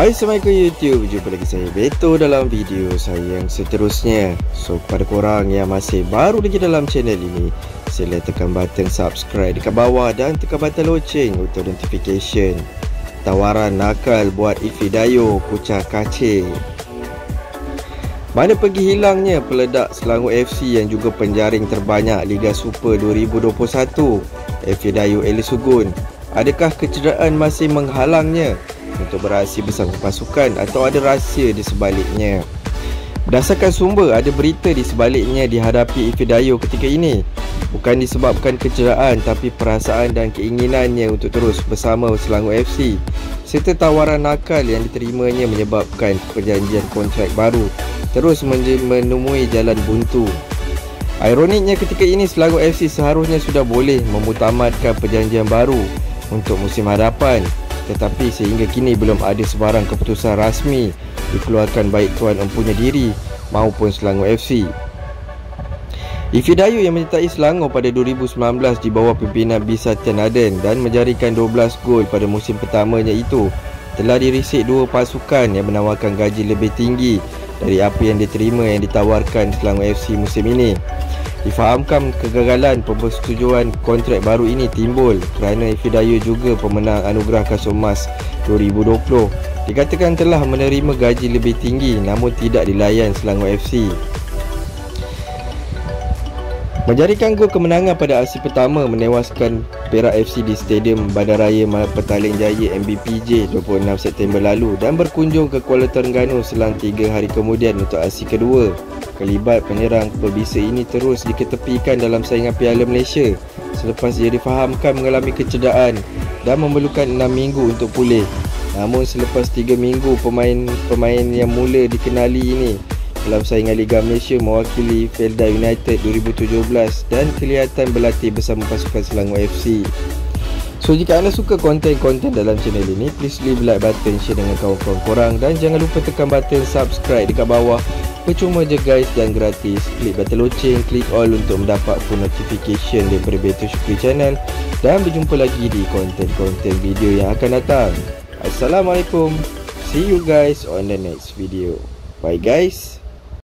Hai Assalamualaikum YouTube. Jumpa lagi saya Beto dalam video saya yang seterusnya. So kepada korang yang masih baru lagi dalam channel ini Sila tekan button subscribe dekat bawah Dan tekan button loceng untuk notification Tawaran nakal buat Ifidayo Kucah Kacir. Mana pergi hilangnya peledak Selangor FC yang juga penjaring terbanyak Liga Super 2021 Ifidayo Elisugun Adakah kecederaan masih menghalangnya untuk beraksi bersama pasukan atau ada rahsia di sebaliknya. Berdasarkan sumber, ada berita di sebaliknya dihadapi Ifidayo ketika ini. Bukan disebabkan kecederaan tapi perasaan dan keinginannya untuk terus bersama Selangor FC serta tawaran nakal yang diterimanya menyebabkan perjanjian kontrak baru terus menemui jalan buntu. Ironiknya ketika ini Selangor FC seharusnya sudah boleh memutamatkan perjanjian baru untuk musim hadapan tetapi sehingga kini belum ada sebarang keputusan rasmi dikeluarkan baik Tuan Empunya Diri maupun Selangor FC. Ifidayu yang menyertai Selangor pada 2019 di bawah pimpinan Bisa Aden dan menjarikan 12 gol pada musim pertamanya itu telah dirisik dua pasukan yang menawarkan gaji lebih tinggi dari apa yang diterima yang ditawarkan Selangor FC musim ini. Difahamkan kegagalan persetujuan kontrak baru ini timbul kerana Fidayu juga pemenang Anugerah Kasut Emas 2020. Dikatakan telah menerima gaji lebih tinggi namun tidak dilayan Selangor FC. Menjadikan gol kemenangan pada aksi pertama menewaskan Perak FC di Stadium Bandaraya Petaling Jaya MBPJ 26 September lalu dan berkunjung ke Kuala Terengganu selang 3 hari kemudian untuk aksi kedua. Kelibat penyerang perbisa ini terus diketepikan dalam saingan Piala Malaysia selepas ia difahamkan mengalami kecederaan dan memerlukan 6 minggu untuk pulih. Namun selepas 3 minggu pemain-pemain yang mula dikenali ini dalam saingan Liga Malaysia mewakili Felda United 2017 dan kelihatan berlatih bersama pasukan Selangor FC. So jika anda suka konten-konten dalam channel ini, please leave like button, share dengan kawan-kawan korang dan jangan lupa tekan button subscribe dekat bawah. Percuma je guys dan gratis. Klik button loceng, klik all untuk mendapat full notification daripada Beto Syukri Channel dan berjumpa lagi di konten-konten video yang akan datang. Assalamualaikum. See you guys on the next video. Bye guys.